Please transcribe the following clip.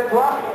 Alexander